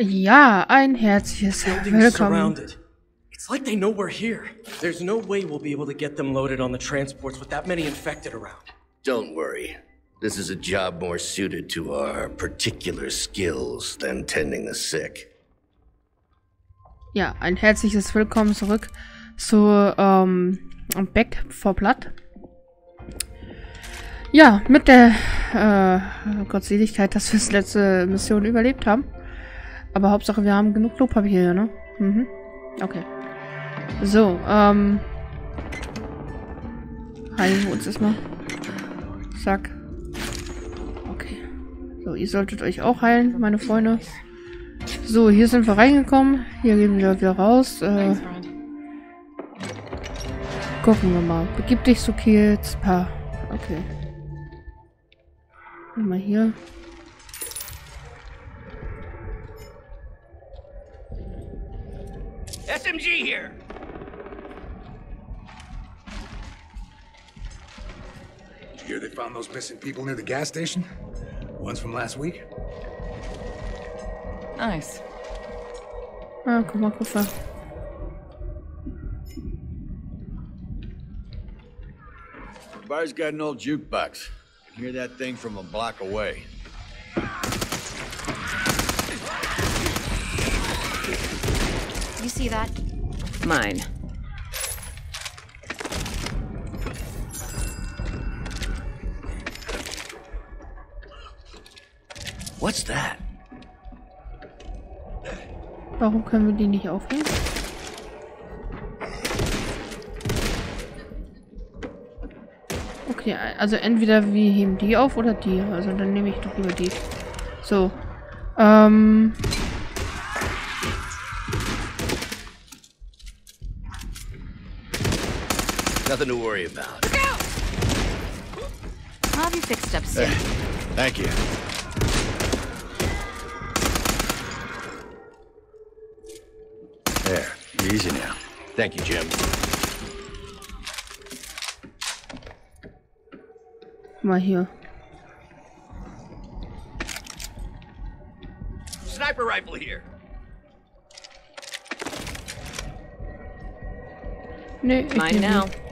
Ja, ein herzliches Willkommen. surrounded. It's like they know we're here. There's no way we'll be able to get them loaded on the transports with that many infected around. Don't worry. This is a job more suited to our particular skills than tending the sick. Ja, ein herzliches Willkommen zurück zu ähm, Back for Blood. Ja, mit der äh, Gottseligkeit, dass wir das letzte Mission überlebt haben. Aber Hauptsache, wir haben genug Klopapier hier, ne? Mhm. Okay. So, ähm. Heilen wir uns erstmal. Zack. Okay. So, ihr solltet euch auch heilen, meine Freunde. So, hier sind wir reingekommen. Hier gehen wir wieder raus. Äh, gucken wir mal. Begib dich so Kids. Pa. Okay. Mal hier. SMG here! Did you hear they found those missing people near the gas station? Ones from last week? Nice. Ah, guck mal, Kuffer. Bar's got an old jukebox. Can hear that thing from a block away. See that? Mine. What's that? Warum können wir die nicht aufnehmen? Okay, also entweder wir heben die auf oder die. Also dann nehme ich doch lieber die. So. Ähm. Nothing to worry about. I'll have you fixed up soon. Eh, thank you. There, easy now. Thank you, Jim. Mal here? Sniper rifle here. Nee, ich Mine nehm now.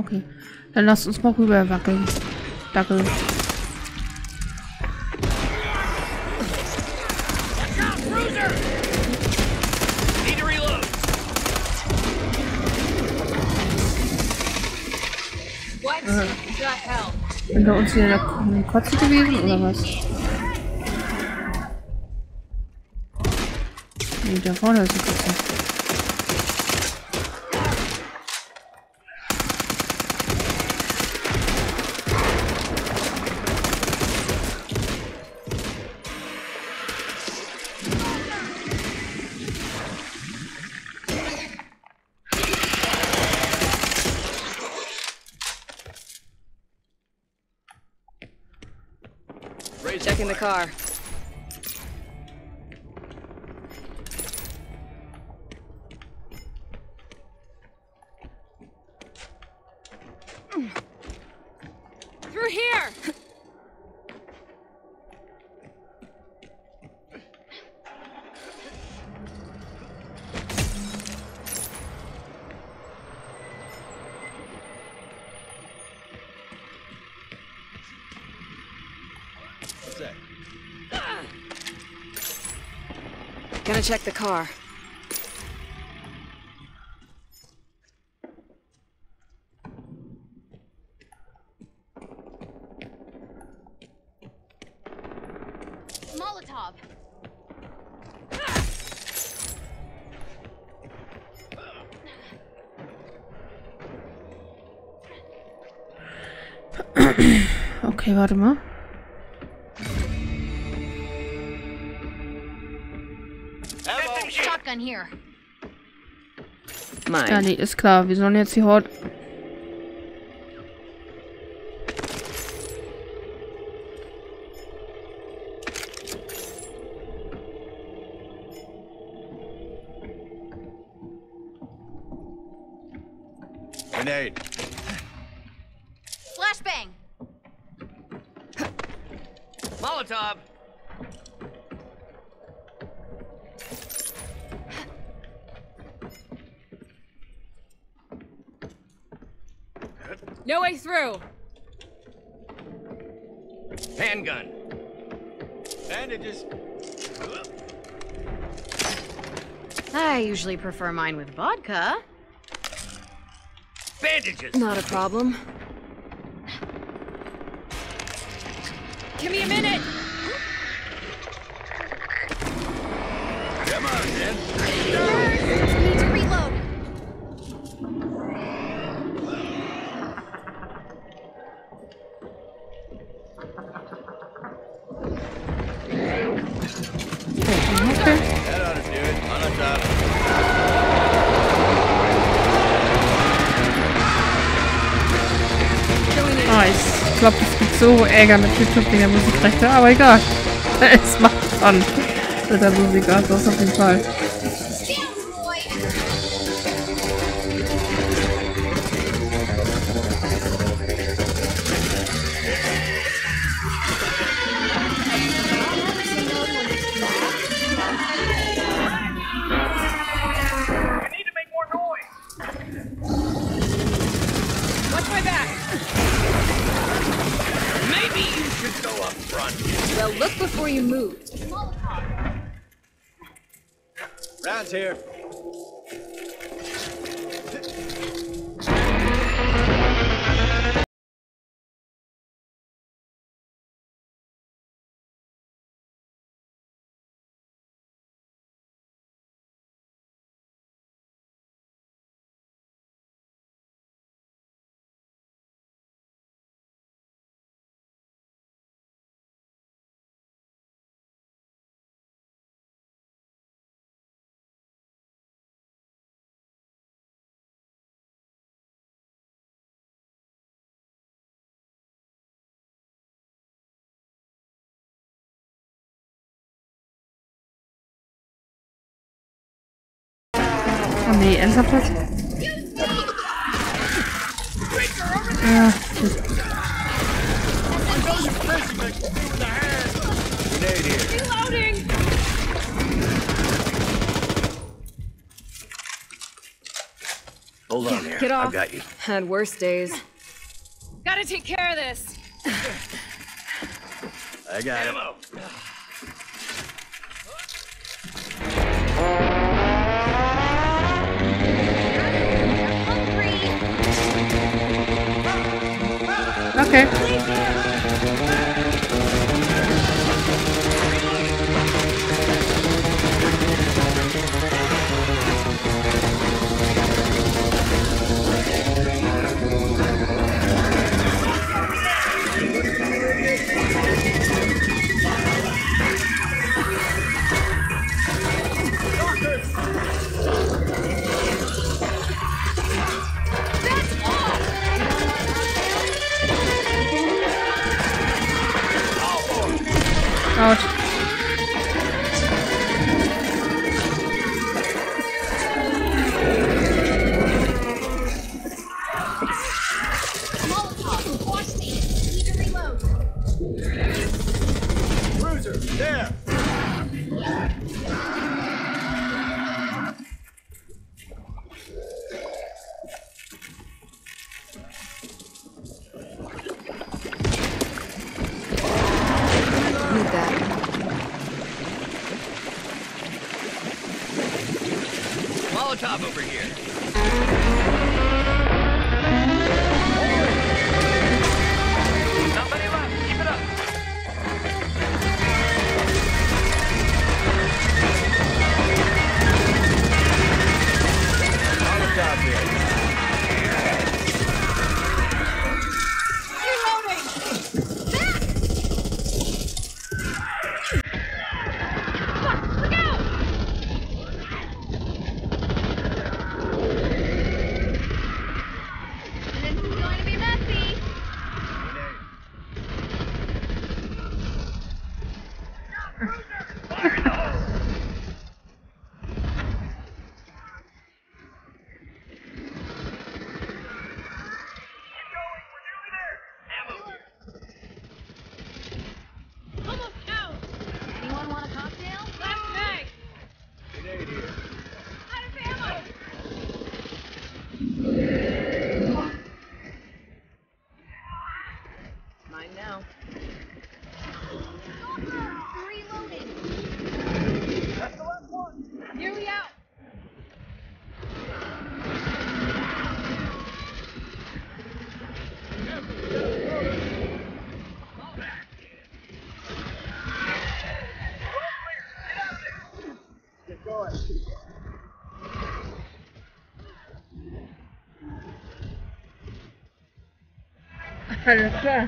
Okay. Dann lasst uns mal rüber wackeln. Dackel. Sind da uns wieder eine Kotze gewesen oder was? Nee, da vorne ist eine Kotze. Checking the car. Through here! What's that? Gonna check the car. Molotov! Okay, warte mal. Nein. Ja, nee, ist klar. Wir sollen jetzt die Horde... Grenade. Flashbang! Molotov! No way through. Handgun. Bandages. I usually prefer mine with vodka. Bandages! Not a problem. Give me a minute. Glaube, es gibt so Ärger mit YouTube wegen der Musikrechte, aber egal. Es macht Fun mit der Musik, also auf jeden Fall. Here. Nee, ernsthaft jetzt? Ja, Grenade here. Reloading. Hold on here. Get off. I've got you. Had worse days. Gotta take care of this. I got it. Okay. Molotov over here. Alles.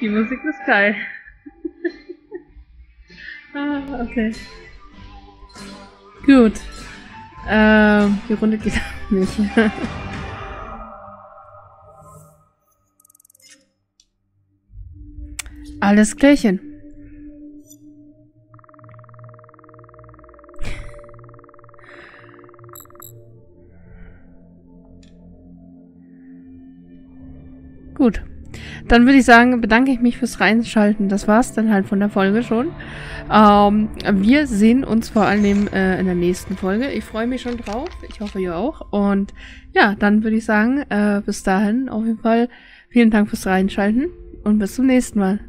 Die Musik ist geil. ah, okay. Gut. Ähm, die Runde geht nicht. Alles klärchen. Gut. Dann würde ich sagen, bedanke ich mich fürs Reinschalten. Das war's dann halt von der Folge schon. Ähm, wir sehen uns vor allem äh, in der nächsten Folge. Ich freue mich schon drauf. Ich hoffe, ihr auch. Und ja, dann würde ich sagen, äh, bis dahin auf jeden Fall vielen Dank fürs Reinschalten und bis zum nächsten Mal.